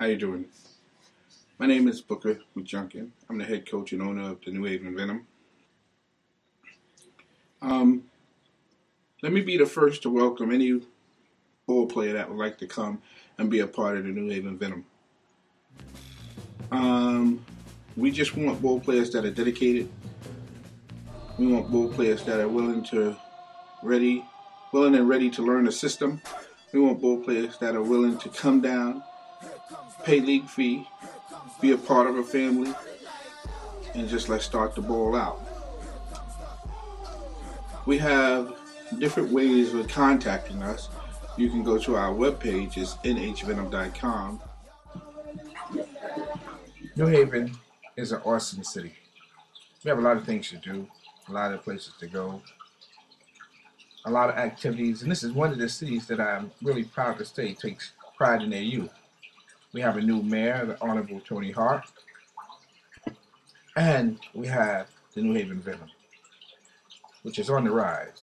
How you doing? My name is Booker McJunkin. I'm the head coach and owner of the New Haven Venom. Um, let me be the first to welcome any ball player that would like to come and be a part of the New Haven Venom. Um, we just want ball players that are dedicated. We want ball players that are willing to ready, willing and ready to learn the system. We want ball players that are willing to come down, pay league fee, be a part of a family, and just let's start the ball out. We have different ways of contacting us. You can go to our webpage, it's nhvenom.com. New Haven is an awesome city. We have a lot of things to do, a lot of places to go, a lot of activities, and this is one of the cities that I'm really proud to say takes pride in their youth. We have a new mayor, the Honorable Toni Harp, and we have the New Haven Venom, which is on the rise.